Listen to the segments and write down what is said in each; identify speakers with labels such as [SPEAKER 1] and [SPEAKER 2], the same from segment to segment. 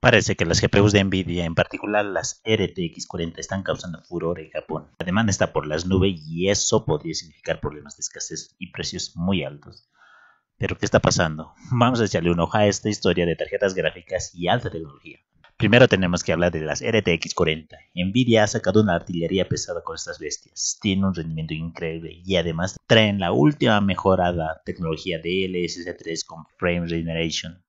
[SPEAKER 1] Parece que las GPUs de Nvidia, en particular las RTX 40, están causando furor en Japón. La demanda está por las nubes y eso podría significar problemas de escasez y precios muy altos. Pero ¿qué está pasando? Vamos a echarle un ojo a esta historia de tarjetas gráficas y alta tecnología. Primero tenemos que hablar de las RTX 40. Nvidia ha sacado una artillería pesada con estas bestias. Tienen un rendimiento increíble y además traen la última mejorada tecnología de lss 3 con Frame Generation,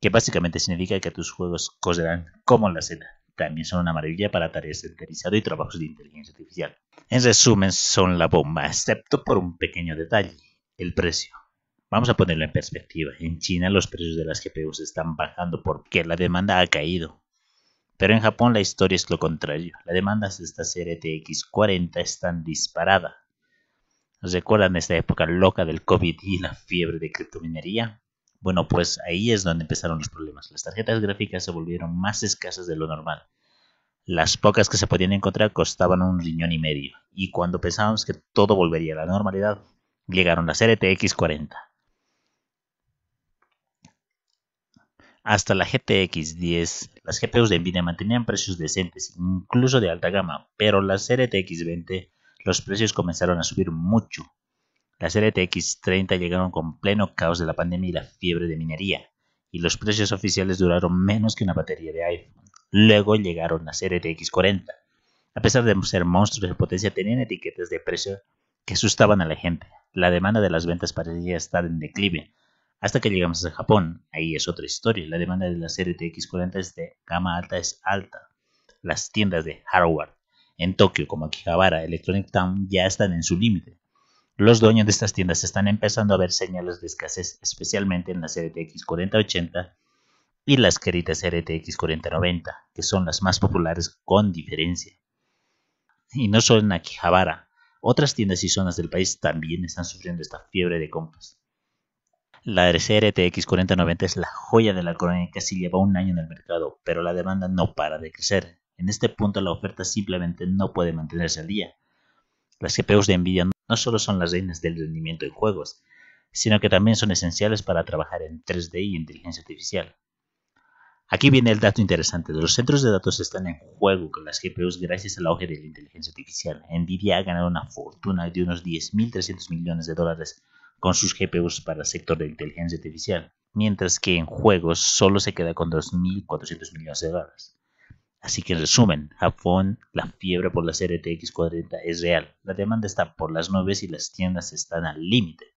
[SPEAKER 1] que básicamente significa que tus juegos correrán como la seda. También son una maravilla para tareas de y trabajos de inteligencia artificial. En resumen, son la bomba, excepto por un pequeño detalle, el precio. Vamos a ponerlo en perspectiva. En China los precios de las GPUs están bajando porque la demanda ha caído. Pero en Japón la historia es lo contrario. La demanda de esta serie TX 40 están disparada. ¿Recuerdan esta época loca del COVID y la fiebre de criptominería? Bueno, pues ahí es donde empezaron los problemas. Las tarjetas gráficas se volvieron más escasas de lo normal. Las pocas que se podían encontrar costaban un riñón y medio. Y cuando pensábamos que todo volvería a la normalidad, llegaron las RTX 40. Hasta la GTX 10, las GPUs de Nvidia mantenían precios decentes, incluso de alta gama, pero las RTX 20 los precios comenzaron a subir mucho. Las RTX 30 llegaron con pleno caos de la pandemia y la fiebre de minería, y los precios oficiales duraron menos que una batería de iPhone. Luego llegaron las RTX 40. A pesar de ser monstruos de potencia, tenían etiquetas de precio que asustaban a la gente. La demanda de las ventas parecía estar en declive, hasta que llegamos a Japón, ahí es otra historia. La demanda de las RTX 40 de gama alta es alta. Las tiendas de hardware en Tokio como Akihabara, Electronic Town ya están en su límite. Los dueños de estas tiendas están empezando a ver señales de escasez, especialmente en las RTX 4080 y las queridas RTX 4090, que son las más populares con diferencia. Y no solo en Akihabara, otras tiendas y zonas del país también están sufriendo esta fiebre de compras. La RTX 4090 es la joya de la corona y casi lleva un año en el mercado, pero la demanda no para de crecer. En este punto la oferta simplemente no puede mantenerse al día. Las GPUs de Nvidia no solo son las reinas del rendimiento en juegos, sino que también son esenciales para trabajar en 3D y inteligencia artificial. Aquí viene el dato interesante. Los centros de datos están en juego con las GPUs gracias al auge de la inteligencia artificial. Nvidia ha ganado una fortuna de unos 10.300 millones de dólares con sus GPUs para el sector de inteligencia artificial, mientras que en juegos solo se queda con 2.400 millones de dólares. Así que en resumen, Japón, la fiebre por la RTX 40 es real, la demanda está por las nubes y las tiendas están al límite.